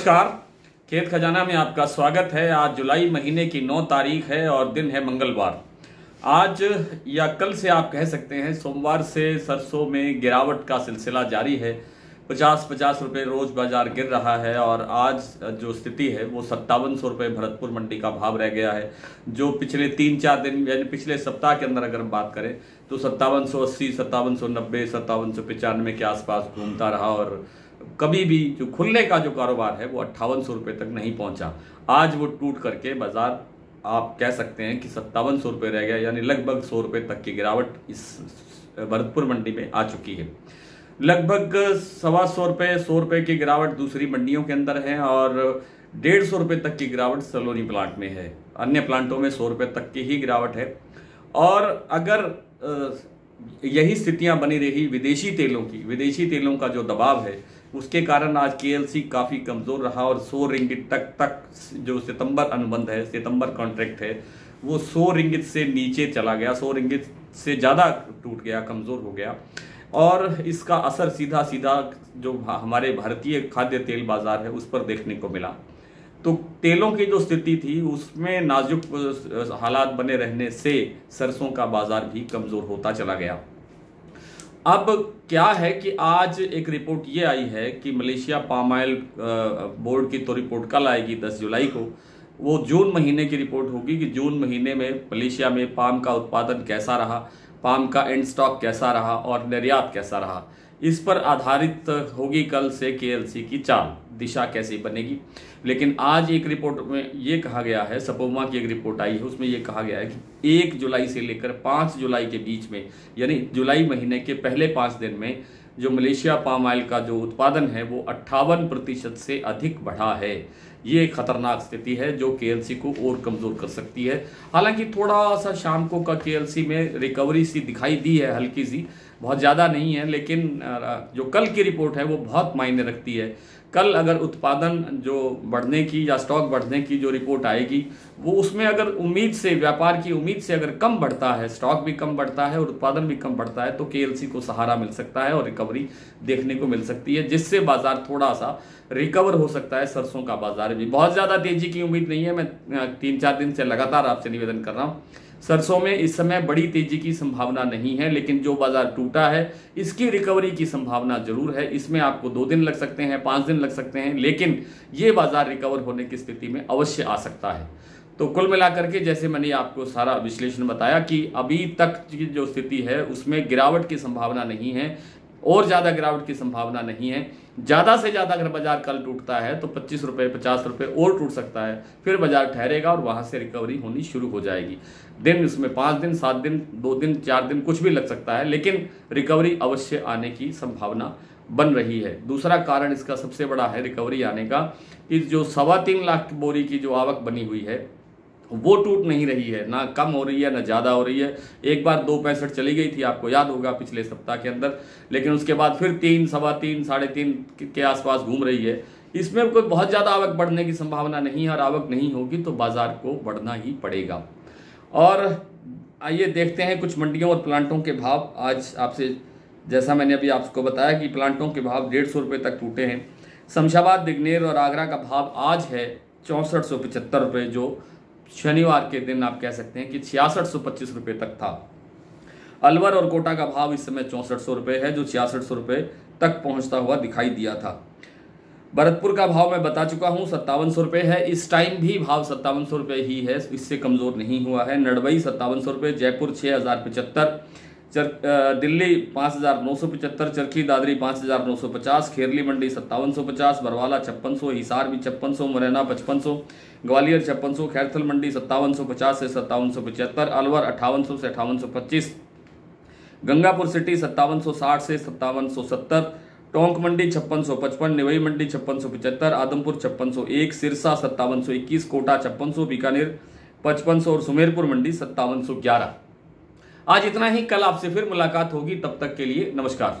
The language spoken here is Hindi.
नमस्कार। खेत खजाना में आपका स्वागत है। आज जुलाई महीने की 9 तारीख है और दिन है मंगलवार। आज या कल से आप कह सकते हैं, सोमवार से सरसों में गिरावट का सिलसिला जारी है। पचास पचास रुपये रोज बाज़ार गिर रहा है और आज जो स्थिति है, वो सत्तावन सौ रुपये भरतपुर मंडी का भाव रह गया है। जो पिछले तीन चार दिन, यानी पिछले सप्ताह के अंदर अगर हम बात करें तो सत्तावन सौ अस्सी, सत्तावन सौ नब्बे, सत्तावन सौ पचानवे के आसपास घूमता रहा और कभी भी जो खुलने का जो कारोबार है, वो अट्ठावन सौ रुपये तक नहीं पहुँचा। आज वो टूट करके बाज़ार, आप कह सकते हैं कि सत्तावन सौ रुपये रह गया, यानी लगभग सौ रुपये तक की गिरावट इस भरतपुर मंडी में आ चुकी है। लगभग सवा सौ रुपये सौ रुपये की गिरावट दूसरी मंडियों के अंदर है और डेढ़ सौ रुपये तक की गिरावट सलोनी प्लांट में है। अन्य प्लांटों में सौ रुपये तक की ही गिरावट है। और अगर यही स्थितियाँ बनी रही विदेशी तेलों की, विदेशी तेलों का जो दबाव है उसके कारण आज के काफ़ी कमज़ोर रहा और सौ रिंगिट तक तक जो सितंबर अनुबंध है, सितंबर कॉन्ट्रैक्ट है, वो सौ रिंगित से नीचे चला गया, सौ रिंगित से ज़्यादा टूट गया, कमज़ोर हो गया। और इसका असर सीधा सीधा जो हमारे भारतीय खाद्य तेल बाज़ार है, उस पर देखने को मिला। तो तेलों की जो स्थिति थी, उसमें नाजुक हालात बने रहने से सरसों का बाज़ार भी कमज़ोर होता चला गया। अब क्या है कि आज एक रिपोर्ट ये आई है कि मलेशिया पाम ऑयल बोर्ड की तो रिपोर्ट कल आएगी 10 जुलाई को। वो जून महीने की रिपोर्ट होगी कि जून महीने में मलेशिया में पाम का उत्पादन कैसा रहा, पाम का एंड स्टॉक कैसा रहा और निर्यात कैसा रहा। इस पर आधारित होगी कल से के की चाल। दिशा कैसी बनेगी? लेकिन आज एक रिपोर्ट में ये कहा गया है, सपोमा की एक रिपोर्ट आई है, उसमें ये कहा गया है कि एक जुलाई से लेकर पाँच जुलाई के बीच में, यानी जुलाई महीने के पहले पाँच दिन में, जो मलेशिया पाम ऑयल का जो उत्पादन है, वो अट्ठावन प्रतिशत से अधिक बढ़ा है। ये एक खतरनाक स्थिति है जो के को और कमज़ोर कर सकती है। हालाँकि थोड़ा सा शाम को का के में रिकवरी सी दिखाई दी है हल्की सी बहुत ज़्यादा नहीं है, लेकिन जो कल की रिपोर्ट है वो बहुत मायने रखती है। कल अगर उत्पादन जो बढ़ने की या स्टॉक बढ़ने की जो रिपोर्ट आएगी, वो उसमें अगर उम्मीद से, व्यापार की उम्मीद से अगर कम बढ़ता है स्टॉक भी कम बढ़ता है और उत्पादन भी कम बढ़ता है तो के को सहारा मिल सकता है और रिकवरी देखने को मिल सकती है, जिससे बाज़ार थोड़ा सा रिकवर हो सकता है सरसों का बाज़ार भी बहुत ज़्यादा तेज़ी की उम्मीद नहीं है। मैं तीन चार दिन से लगातार आपसे निवेदन कर रहा हूँ। सरसों में इस समय बड़ी तेज़ी की संभावना नहीं है, लेकिन जो बाज़ार टूटा है, इसकी रिकवरी की संभावना ज़रूर है। इसमें आपको दो दिन लग सकते हैं, पाँच दिन लग सकते हैं, लेकिन ये बाज़ार रिकवर होने की स्थिति में अवश्य आ सकता है। तो कुल मिलाकर के जैसे मैंने आपको सारा विश्लेषण बताया कि अभी तक की जो स्थिति है, उसमें गिरावट की संभावना नहीं है। और ज़्यादा गिरावट की संभावना नहीं है। ज़्यादा से ज़्यादा अगर बाज़ार कल टूटता है तो पच्चीस रुपये पचास रुपये और टूट सकता है। फिर बाज़ार ठहरेगा और वहाँ से रिकवरी होनी शुरू हो जाएगी। दिन इसमें पाँच दिन, सात दिन, दो दिन, चार दिन कुछ भी लग सकता है, लेकिन रिकवरी अवश्य आने की संभावना बन रही है। दूसरा कारण इसका सबसे बड़ा है रिकवरी आने का कि जो सवा तीन लाख बोरी की जो आवक बनी हुई है वो टूट नहीं रही है, ना कम हो रही है, ना ज़्यादा हो रही है। एक बार दो पैंसठ चली गई थी, आपको याद होगा पिछले सप्ताह के अंदर, लेकिन उसके बाद फिर तीन, सवा तीन, साढ़े तीन के आसपास घूम रही है। इसमें कोई बहुत ज़्यादा आवक बढ़ने की संभावना नहीं है, और आवक नहीं होगी तो बाज़ार को बढ़ना ही पड़ेगा। और आइए देखते हैं कुछ मंडियों और प्लांटों के भाव। आज आपसे, जैसा मैंने अभी आपको बताया कि प्लांटों के भाव डेढ़ सौ रुपये तक टूटे हैं। शमशाबाद, दिग्नेर और आगरा का भाव आज है चौंसठ सौ पचहत्तर रुपये जो शनिवार के दिन आप कह सकते हैं कि छियासठ सौ पच्चीस रुपये तक था। अलवर और कोटा का भाव इस समय चौंसठ सौ रुपये है, जो छियासठ सौ रुपये तक पहुँचता हुआ दिखाई दिया था। भरतपुर का भाव मैं बता चुका हूँ, सत्तावन सौ रुपये है। इस टाइम भी भाव सत्तावन सौ रुपये ही है, इससे कमज़ोर नहीं हुआ है। नड़वई सत्तावन सौ रुपये जयपुर छः हज़ार पचहत्तर चर दिल्ली पाँच हज़ार नौ सौ पचहत्तर, चरखी दादरी पाँच हज़ार नौ सौ पचास, खेरली मंडी सत्तावन सौ पचास, बरवाला छप्पन सौ, हिसार भी छप्पन सौ, मुरैना पचपन सौ, ग्वालियर छप्पन सौ, खैरथल मंडी सत्तावन सौ पचास से सत्तावन सौ पचहत्तर, अलवर अट्ठावन सौ से अट्ठावन सौ पच्चीस, गंगापुर सिटी सत्तावन सौ साठ से सत्तावन सौ सत्तर, टोंक मंडी छप्पन सौ पचपन, निवई मंडी छप्पन सौ पचहत्तर, आदमपुर छप्पन सौ एक, सिरसा सत्तावन सौ इक्कीस, कोटा छप्पन सौ, बीकानेर पचपन सौ और सुमेरपुर मंडी सत्तावन सौ ग्यारह। आज इतना ही कल आपसे फिर मुलाकात होगी तब तक के लिए नमस्कार।